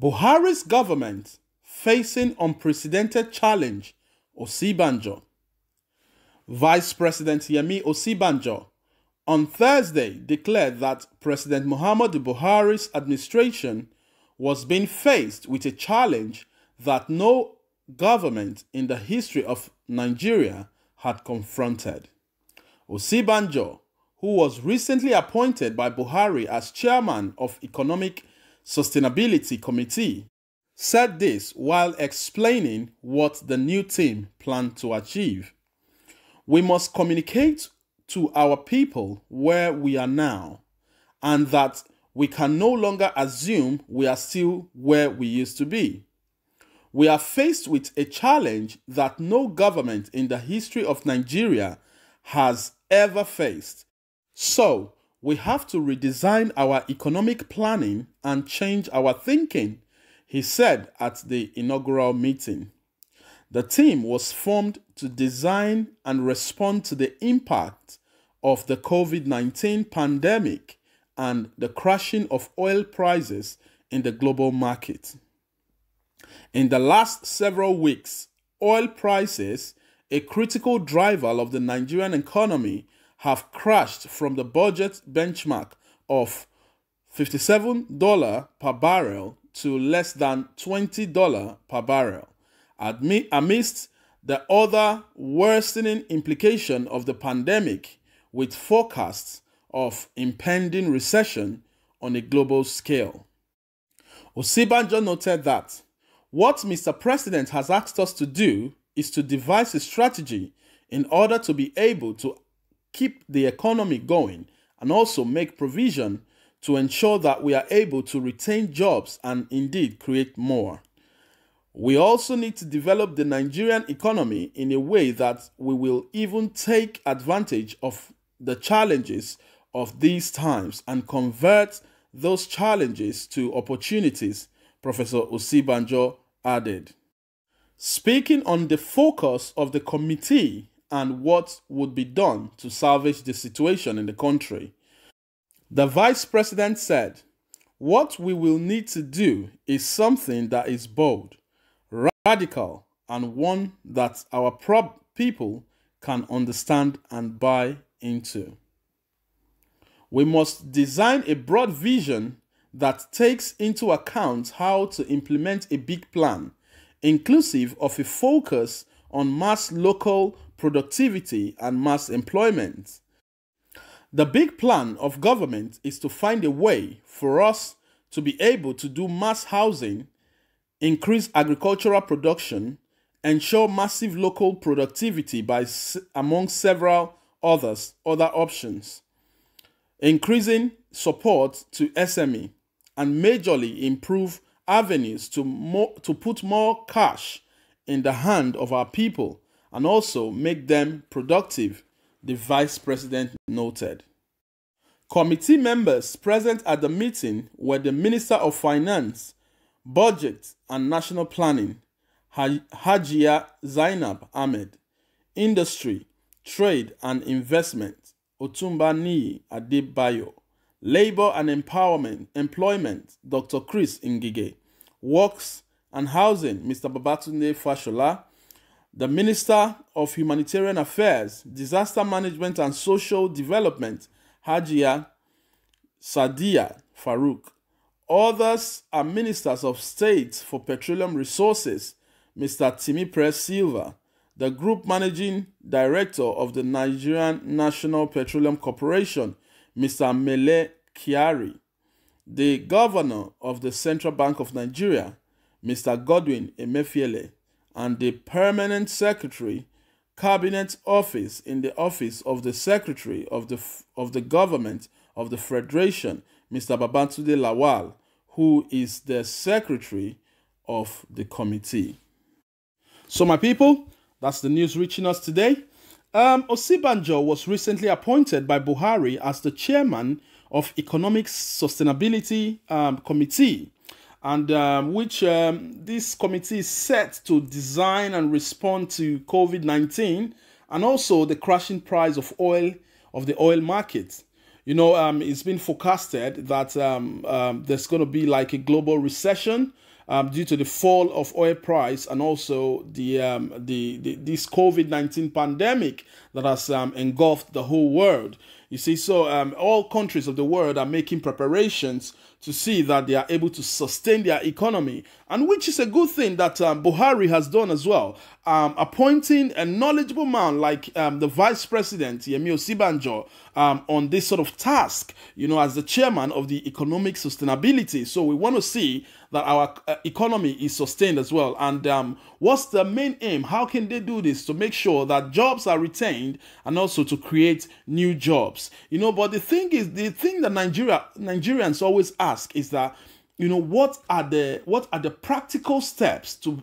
Buhari's government facing unprecedented challenge, Osibanjo. Vice President Yemi Osibanjo on Thursday declared that President Muhammadu Buhari's administration was being faced with a challenge that no government in the history of Nigeria had confronted. Osibanjo, who was recently appointed by Buhari as chairman of Economic Sustainability Committee, said this while explaining what the new team planned to achieve. We must communicate to our people where we are now and that we can no longer assume we are still where we used to be. We are faced with a challenge that no government in the history of Nigeria has ever faced. So, we have to redesign our economic planning and change our thinking, he said at the inaugural meeting. The team was formed to design and respond to the impact of the COVID 19 pandemic and the crashing of oil prices in the global market. In the last several weeks, oil prices, a critical driver of the Nigerian economy, have crashed from the budget benchmark of $57 per barrel to less than $20 per barrel, amidst the other worsening implication of the pandemic with forecasts of impending recession on a global scale. Osibanjo noted that what Mr. President has asked us to do is to devise a strategy in order to be able to keep the economy going and also make provision to ensure that we are able to retain jobs and indeed create more. We also need to develop the Nigerian economy in a way that we will even take advantage of the challenges of these times and convert those challenges to opportunities, Professor Osibanjo added. Speaking on the focus of the committee and what would be done to salvage the situation in the country. The vice president said, What we will need to do is something that is bold, radical, and one that our people can understand and buy into. We must design a broad vision that takes into account how to implement a big plan, inclusive of a focus on mass local productivity, and mass employment. The big plan of government is to find a way for us to be able to do mass housing, increase agricultural production, ensure massive local productivity by among several others other options, increasing support to SME, and majorly improve avenues to more, to put more cash in the hand of our people and also make them productive, the vice president noted. Committee members present at the meeting were the Minister of Finance, Budget and National Planning, Hajia Zainab Ahmed, Industry, Trade and Investment, Otumba Niyi Adebayo, Labor and Empowerment, Employment, Dr. Chris Ngige, Works and Housing, Mr. Babatunde Fashola, the Minister of Humanitarian Affairs, Disaster Management and Social Development, Hajia Sadia Farouk. Others are Ministers of State for Petroleum Resources, Mr. Timi Press Silva, the Group Managing Director of the Nigerian National Petroleum Corporation, Mr. Mele Kyari, the Governor of the Central Bank of Nigeria, Mr. Godwin Emefiele, and the permanent secretary cabinet office in the office of the secretary of the of the government of the federation mr babatunde lawal who is the secretary of the committee. So my people that's the news reaching us today. Um, Osibanjo was recently appointed by Buhari as the chairman of Economic Sustainability um, Committee and um, which um, this committee is set to design and respond to COVID 19 and also the crashing price of oil of the oil market. You know, um, it's been forecasted that um, um, there's going to be like a global recession um, due to the fall of oil price and also the um, the, the this COVID nineteen pandemic that has um, engulfed the whole world. You see, so um, all countries of the world are making preparations to see that they are able to sustain their economy, and which is a good thing that um, Buhari has done as well, um, appointing a knowledgeable man like um, the Vice President Yemi Osibanjo um, on this sort of task, you know, as the chairman of the economic sustainability. So we want to see that our uh, economy is sustained as well. And um, what's the main aim? How can they do this to make sure that jobs are retained and also to create new jobs? You know, but the thing is, the thing that Nigeria Nigerians always ask is that you know what are the what are the practical steps to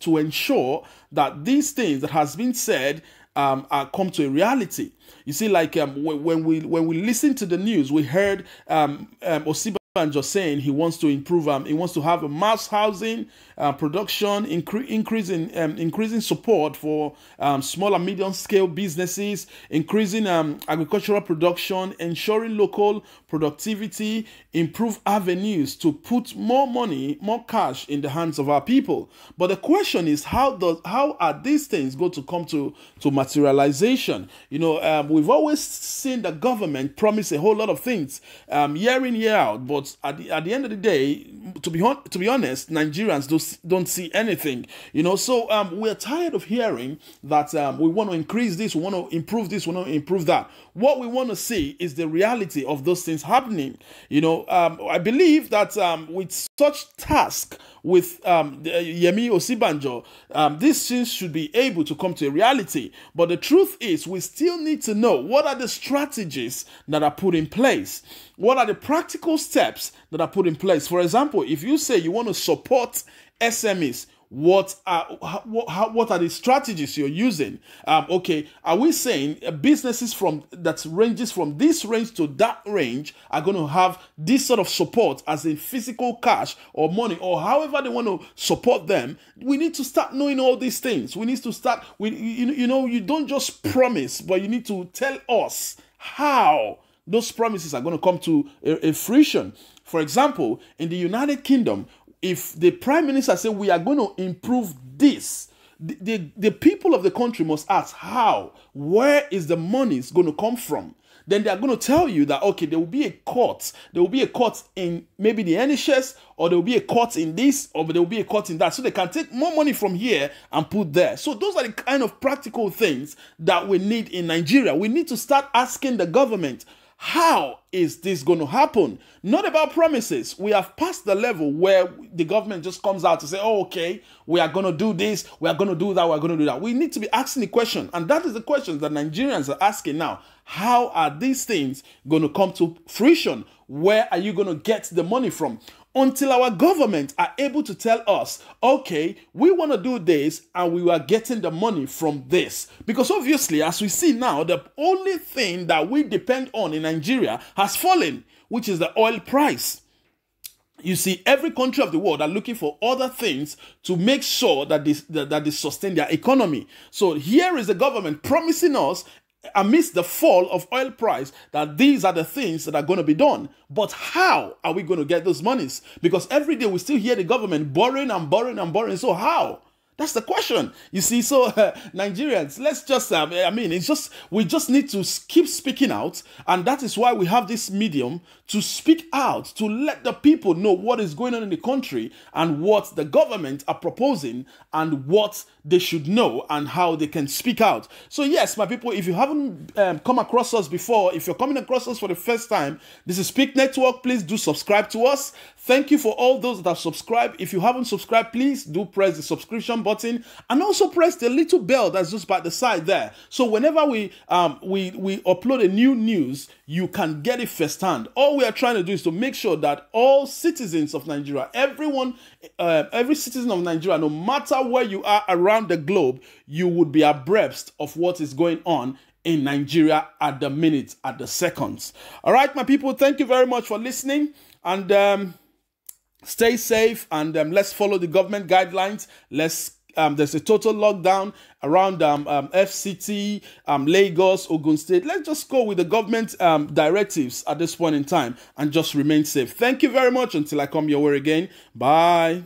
to ensure that these things that has been said um, come to a reality. You see, like um, when we when we listen to the news, we heard um, um, Osiba and just saying he wants to improve um he wants to have a mass housing uh, production incre- increasing um, increasing support for um, small and medium scale businesses increasing um, agricultural production ensuring local productivity improve avenues to put more money more cash in the hands of our people. But the question is how does how are these things going to come to to materialization? You know um, we've always seen the government promise a whole lot of things um, year in year out but at the, at the end of the day, to be to be honest, Nigerians don't, don't see anything. You know, so um, we're tired of hearing that um, we want to increase this, we want to improve this, we want to improve that. What we want to see is the reality of those things happening. You know, um, I believe that um, with such task with um, Yemi Osibanjo, um, these things should be able to come to a reality. But the truth is, we still need to know what are the strategies that are put in place. What are the practical steps that are put in place? For example, if you say you want to support SMEs, what are what, what are the strategies you're using? Um, okay are we saying uh, businesses from that ranges from this range to that range are going to have this sort of support as in physical cash or money or however they want to support them? We need to start knowing all these things. We need to start you, you know you don't just promise but you need to tell us how those promises are going to come to a, a fruition. For example in the united kingdom if the prime minister say we are going to improve this the, the, the people of the country must ask how? Where is the money going to come from? Then they are going to tell you that okay there will be a court. There will be a court in maybe the nhs or there will be a court in this or there will be a court in that. So they can take more money from here and put there. So those are the kind of practical things that we need in nigeria. We need to start asking the government how is this going to happen? Not about promises. We have passed the level where the government just comes out to say, oh, okay, we are going to do this, we are going to do that, we are going to do that. We need to be asking the question. And that is the question that Nigerians are asking now. How are these things going to come to fruition? Where are you going to get the money from? Until our government are able to tell us, okay, we want to do this and we are getting the money from this. Because obviously, as we see now, the only thing that we depend on in Nigeria has fallen, which is the oil price. You see, every country of the world are looking for other things to make sure that they, that, that they sustain their economy. So here is the government promising us amidst the fall of oil price that these are the things that are going to be done. But how are we going to get those monies? Because every day we still hear the government borrowing and borrowing and borrowing so how that's the question. You see, so uh, Nigerians, let's just, um, I mean, it's just, we just need to keep speaking out. And that is why we have this medium to speak out, to let the people know what is going on in the country and what the government are proposing and what they should know and how they can speak out. So, yes, my people, if you haven't um, come across us before, if you're coming across us for the first time, this is Speak Network. Please do subscribe to us. Thank you for all those that have subscribed. If you haven't subscribed, please do press the subscription button and also press the little bell that's just by the side there. So whenever we um we we upload a new news, you can get it firsthand. All we are trying to do is to make sure that all citizens of Nigeria, everyone, uh, every citizen of Nigeria, no matter where you are around the globe, you would be abreast of what is going on in Nigeria at the minute, at the seconds. All right, my people, thank you very much for listening. And um, stay safe and um, let's follow the government guidelines. Let's um, there's a total lockdown around um, um, FCT, um, Lagos, Ogun State. Let's just go with the government um, directives at this point in time and just remain safe. Thank you very much. Until I come your way again. Bye.